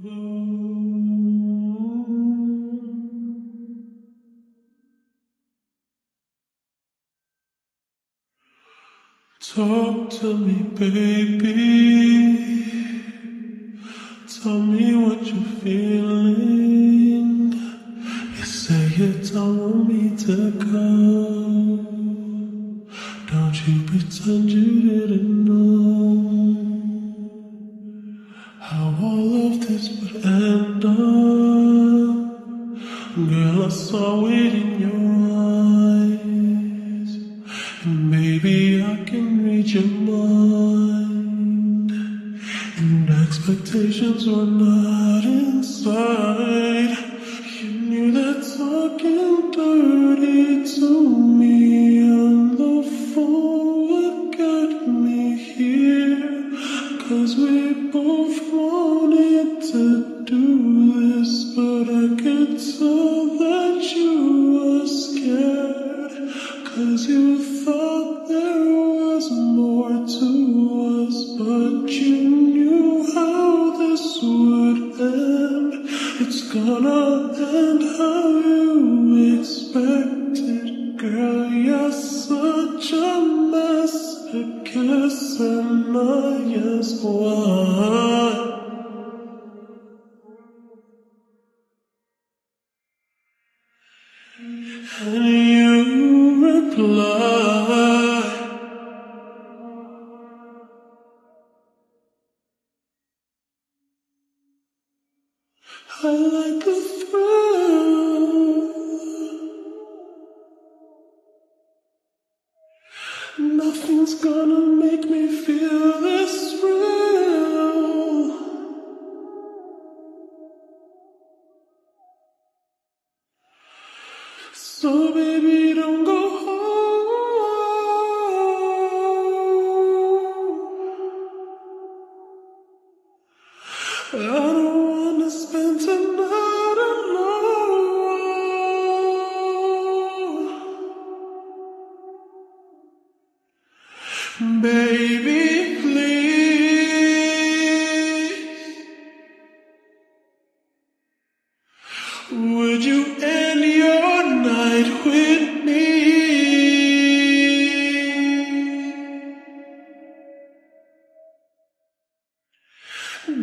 Talk to me, baby. Tell me what you're feeling. You say you don't want me to go. Don't you pretend you I saw it in your eyes. And maybe I can read your mind. And expectations were not inside. You knew that talking dirty to me on the phone get me here. Cause we both wanted to do this, but I could tell that Cause you thought there was more to us, but you knew how this would end. It's gonna end how you expected. Girl, you're such a mess. I guess and I as one. And you reply. I like the thrill. Nothing's gonna make me feel this real. So baby, don't go home. I don't wanna spend tonight alone. Baby, please. Would you with me?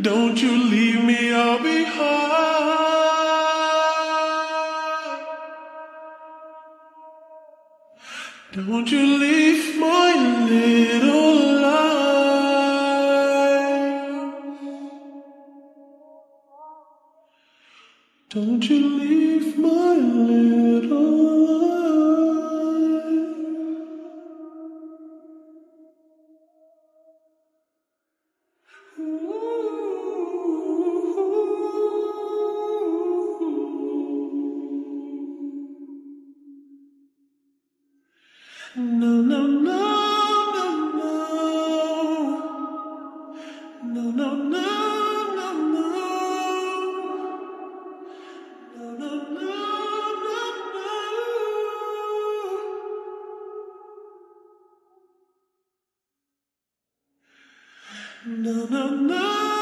Don't you leave me all behind. Don't you leave my little Don't you leave my little life. Ooh. No. na na na.